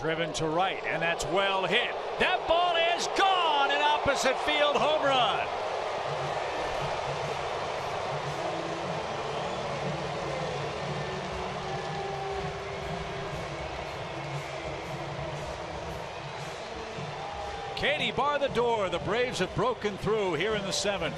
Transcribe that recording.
Driven to right, and that's well hit. That ball is gone, an opposite field home run. Katie bar the door. The Braves have broken through here in the seventh.